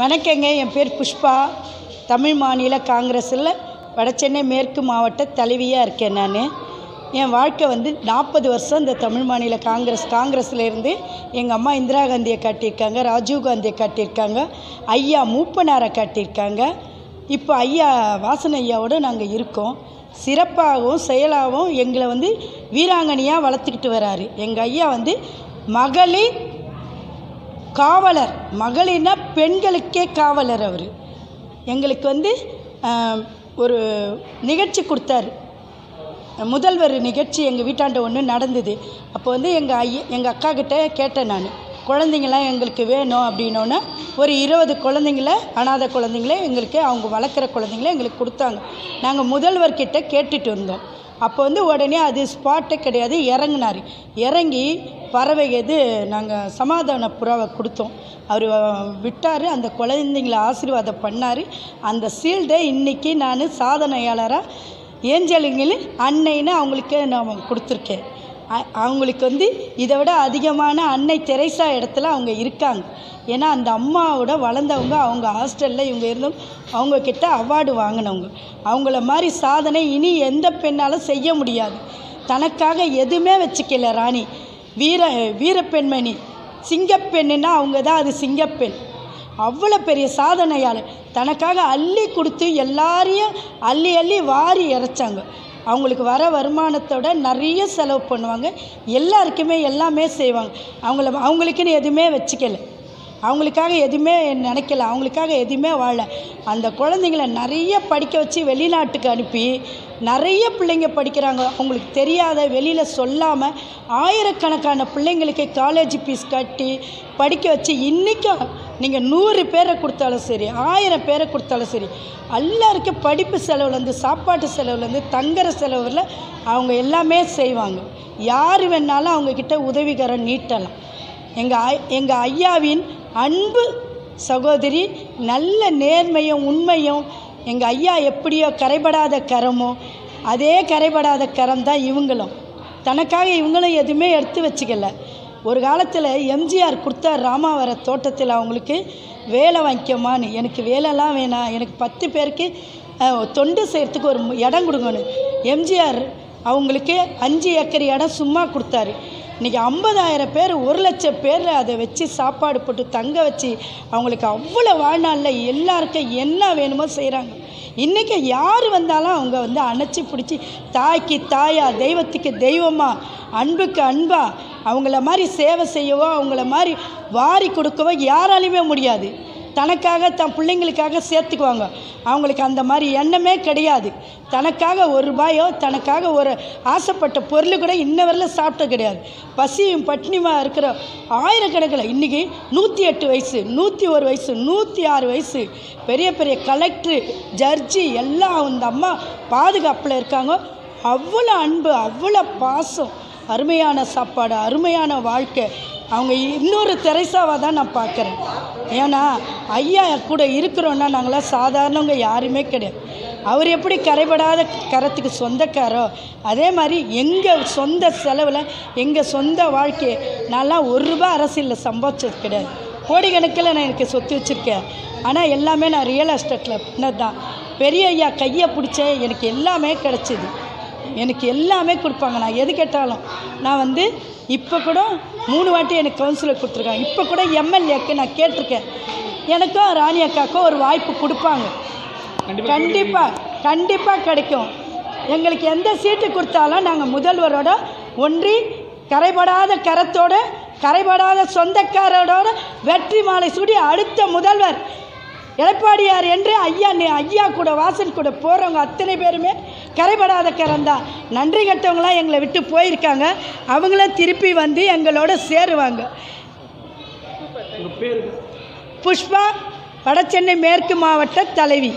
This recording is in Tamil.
வணக்கங்க என் பேர் புஷ்பா. தமிழ் மாநில காங்கிரஸில் வடசென்னை மேற்கு மாவட்ட தலைவியாக இருக்கேன் நான். என் வாழ்க்கை வந்து நாற்பது வருஷம் இந்த தமிழ் மாநில காங்கிரஸ் காங்கிரஸில் இருந்து எங்கள் அம்மா இந்திரா காந்தியை காட்டியிருக்காங்க ராஜீவ் காந்தியை காட்டியிருக்காங்க ஐயா மூப்பனாரை காட்டியிருக்காங்க. இப்போ ஐயா வாசன் ஐயாவோட நாங்கள் இருக்கோம். சிறப்பாகவும் செயலாகவும் எங்களை வந்து வீராங்கனையாக வளர்த்துக்கிட்டு வராரு. எங்கள் ஐயா வந்து மகளிர் காவலர். மகளிர்னா பெண்களுக்கே காவலர் அவர். எங்களுக்கு வந்து ஒரு நிகழ்ச்சி கொடுத்தாரு. முதல்வர் நிகழ்ச்சி எங்கள் வீட்டாண்ட ஒன்று நடந்தது. அப்போ வந்து எங்கள் ஐய எங்கள் அக்கா கிட்டே கேட்டேன் நான். குழந்தைங்களாம் எங்களுக்கு வேணும் அப்படின்னோன்னே ஒரு இருபது குழந்தைங்கள அனாதை குழந்தைங்கள எங்களுக்கு அவங்க வளர்க்குற குழந்தைங்கள எங்களுக்கு கொடுத்தாங்க. நாங்கள் முதல்வர்கிட்ட கேட்டுட்டு இருந்தோம். அப்போ வந்து உடனே அது ஸ்பாட்டே கிடையாது இறங்கினார். இறங்கி பறவை இது நாங்கள் சமாதான புறாவை கொடுத்தோம். அவர் விட்டார் அந்த குழந்தைங்கள ஆசீர்வாதம் பண்ணார். அந்த சீல்டை இன்றைக்கி நான் சாதனையாளராக ஏஞ்சலுங்களில் அன்னைன்னு அவங்களுக்கு நான் கொடுத்துருக்கேன். அவங்களுக்கு வந்து இதை விட அதிகமான அன்னை தெரேசா இடத்துல அவங்க இருக்காங்க. ஏன்னா அந்த அம்மாவோட வளர்ந்தவங்க அவங்க ஹாஸ்டலில் இவங்க இருந்தும் அவங்கக்கிட்ட அவார்டு வாங்கினவங்க. அவங்கள மாதிரி சாதனை இனி எந்த பெண்ணாலும் செய்ய முடியாது. தனக்காக எதுவுமே வச்சுக்கல ராணி. வீர வீரப்பெண்மணி. சிங்கப்பெண்ணுன்னா அவங்க தான் அது சிங்கப்பெண். அவ்வளோ பெரிய சாதனையால் தனக்காக அள்ளி கொடுத்து எல்லாரையும் அள்ளி அள்ளி வாரி இறைச்சாங்க. அவங்களுக்கு வர வருமானத்தோட நிறைய செலவு பண்ணுவாங்க. எல்லாருக்குமே எல்லாமே செய்வாங்க. அவங்கள அவங்களுக்குன்னு எதுவுமே வச்சுக்கல. அவங்களுக்காக எதுவுமே நினைக்கல. அவங்களுக்காக எதுவுமே வாழ அந்த குழந்தைங்கள நிறைய படிக்க வச்சு வெளிநாட்டுக்கு அனுப்பி நிறைய பிள்ளைங்க படிக்கிறாங்க. அவங்களுக்கு தெரியாத வெளியில் சொல்லாமல் ஆயிரக்கணக்கான பிள்ளைங்களுக்கு காலேஜ் ஃபீஸ் கட்டி படிக்க வச்சு இன்றைக்கும் நீங்கள் நூறு பேரை கொடுத்தாலும் சரி ஆயிரம் பேரை கொடுத்தாலும் சரி எல்லாருக்கும் படிப்பு செலவுலேருந்து சாப்பாட்டு செலவுலேருந்து தங்குற செலவில் அவங்க எல்லாமே செய்வாங்க. யார் வேணாலும் அவங்கக்கிட்ட உதவிகரம் நீட்டலாம். எங்கள் எங்கள் ஐயாவின் அன்பு சகோதரி நல்ல நேர்மையும் உண்மையும் எங்கள் ஐயா எப்படியோ கரைபடாத கரமோ அதே கரைபடாத கரம் தான் இவங்களும். தனக்காக இவங்களும் எதுவுமே எடுத்து வச்சுக்கல. ஒரு காலத்தில் எம்ஜிஆர் கொடுத்த ராமாவர தோட்டத்தில் அவங்களுக்கு வேலை வாங்கிக்கமான்னு. எனக்கு வேலைலாம் வேணாம். எனக்கு பத்து பேருக்கு தொண்டு செய்கிறதுக்கு ஒரு இடம் கொடுங்கன்னு. எம்ஜிஆர் அவங்களுக்கு அஞ்சு ஏக்கர் இடம் சும்மா கொடுத்தாரு. இன்றைக்கி ஐம்பதாயிரம் பேர் ஒரு லட்சம் பேர் அதை வச்சு சாப்பாடு போட்டு தங்க வச்சு அவங்களுக்கு அவ்வளோ வாழ்நாளில் எல்லாருக்கும் என்ன வேணுமோ செய்கிறாங்க இன்றைக்கி யார் வந்தாலும் அவங்க வந்து அணைச்சி பிடிச்சி தாய்க்கு தாயா தெய்வத்துக்கு தெய்வமாக அன்புக்கு அன்பாக அவங்கள மாதிரி சேவை செய்யவோ அவங்கள மாதிரி வாரி கொடுக்கவோ யாராலையுமே முடியாது. தனக்காக தன் பிள்ளைங்களுக்காக சேர்த்துக்குவாங்க. அவங்களுக்கு அந்த மாதிரி எண்ணமே கிடையாது. தனக்காக ஒரு ரூபாயோ தனக்காக ஒரு ஆசைப்பட்ட பொருள் கூட இன்ன சாப்பிட்டது கிடையாது. பசியும் பட்டினியுமா இருக்கிற ஆயிரக்கணக்கில் இன்றைக்கி நூற்றி எட்டு வயசு நூற்றி ஒரு வயசு நூற்றி ஆறு வயசு பெரிய பெரிய கலெக்டரு ஜட்ஜி எல்லாம் அந்த அம்மா பாதுகாப்பில் இருக்காங்க. அவ்வளோ அன்பு அவ்வளோ பாசம் அருமையான சாப்பாடு அருமையான வாழ்க்கை அவங்க இன்னொரு தெரேசாவாக தான் நான் பார்க்குறேன். ஏன்னா ஐயா கூட இருக்கிறோன்னா நாங்களாம் சாதாரணவங்க யாருமே கிடையாது. அவர் எப்படி கரைபடாத கரத்துக்கு சொந்தக்காரோ அதே மாதிரி எங்கள் சொந்த செலவில் எங்கள் சொந்த வாழ்க்கையை நான்லாம் ஒரு ரூபா அரசியலில் சம்பாதிச்சது கிடையாது. கோடிக்கணக்கில் நான் எனக்கு சொத்து வச்சுருக்கேன். ஆனால் எல்லாமே நான் ரியல் எஸ்டேட்டில் பண்ணது தான் பெரிய ஐயா கையை பிடிச்ச எனக்கு எல்லாமே கிடச்சிது. எனக்கு எல்லாமே கொடுப்பாங்க. நான் எது கேட்டாலும். நான் வந்து இப்போ கூட மூணு வாட்டி எனக்கு கவுன்சிலர் கொடுத்துருக்காங்க. இப்போ கூட எம்எல்ஏக்கு நான் கேட்டிருக்கேன். எனக்கும் ராணி அக்காவுக்கும் ஒரு வாய்ப்பு கொடுப்பாங்க. கண்டிப்பாக கண்டிப்பாக கிடைக்கும். எங்களுக்கு எந்த சீட்டு கொடுத்தாலும் நாங்கள் முதல்வரோட ஒன்றி கரைபடாத கரத்தோட கரைபடாத சொந்தக்காரரோட வெற்றி மாலை சூடி அடுத்த முதல்வர். எடப்பாடியார் என்று ஐயா நி- ஐயா கூட வாசன் கூட போகிறவங்க அத்தனை பேருமே கரைபடாத கரந்தான் நன்றி கட்டவங்களாம் எங்களை விட்டு போயிருக்காங்க. அவங்களும் திருப்பி வந்து எங்களோட சேருவாங்க. புஷ்பா வடசென்னை மேற்கு மாவட்ட தலைவி.